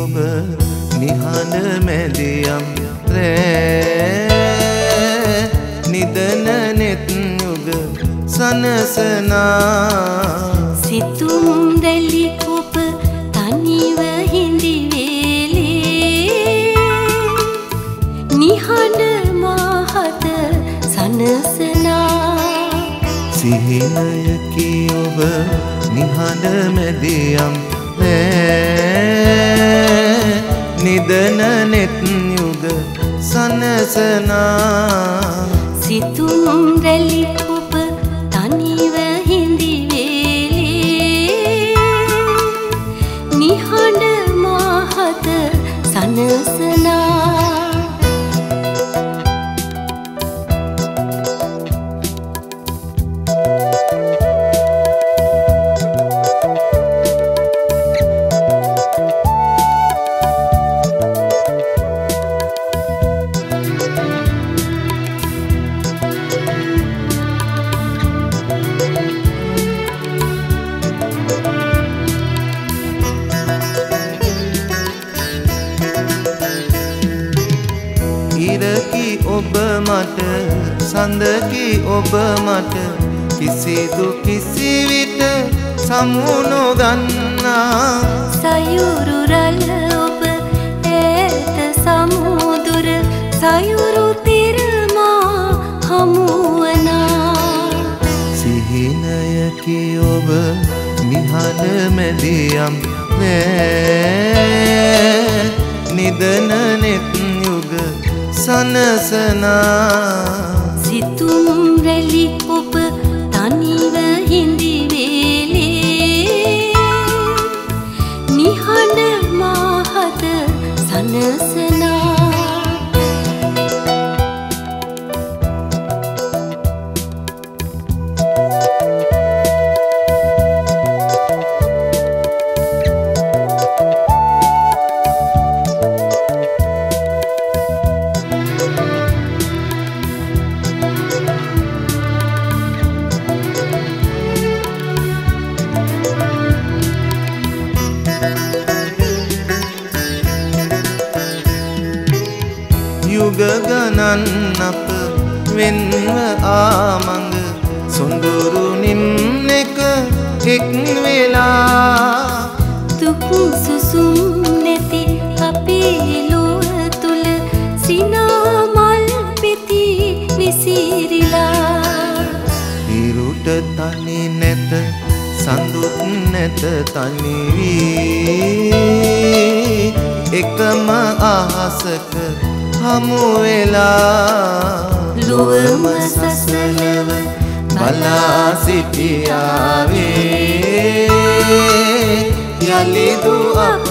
ඔබ නිහඬ මැදියම්. රෑ නිදන නෙත් යුග සනසනා. සිතුම් දැලි ඔබ තනිව හිඳි වේලේ. නිහඬ මාහත සනසනා. සිහිනයකි ඔබ නිහඬ මැදියම් නිදන නෙත් යුග සනසනා. සිතුම් රැලි ඔබ මට සඳකි ඔබ මට කිසිදු කිසිවිට සමුනොගන්නා සයුරු රළ ඔබ ඈත සමුදුර සයුරු තිරමා හමුවනා. සිහිනයකි ඔබ නිහඬ මැදියම් රෑ නිදන නෙත් යුග සනසනා. සිතුම් රැලි ඔබ තනිව හිඳි යුග ගණන් අප වෙන්ව ආමඟ. සොඳුරු නිම් එක වෙලා. දුක් සුසුම් නැති අපේ ලොව තුල සිනා මල් පෙති විසිරිලා. ඉරුට තනි නැත සඳුත් නැත තනි වී එකම අහසක හමු වෙලා ලොවම සසලව බලා සිටියාවේ. යලිදු අප